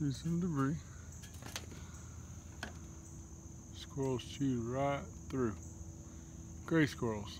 See some debris. Squirrels chewed right through. Gray squirrels.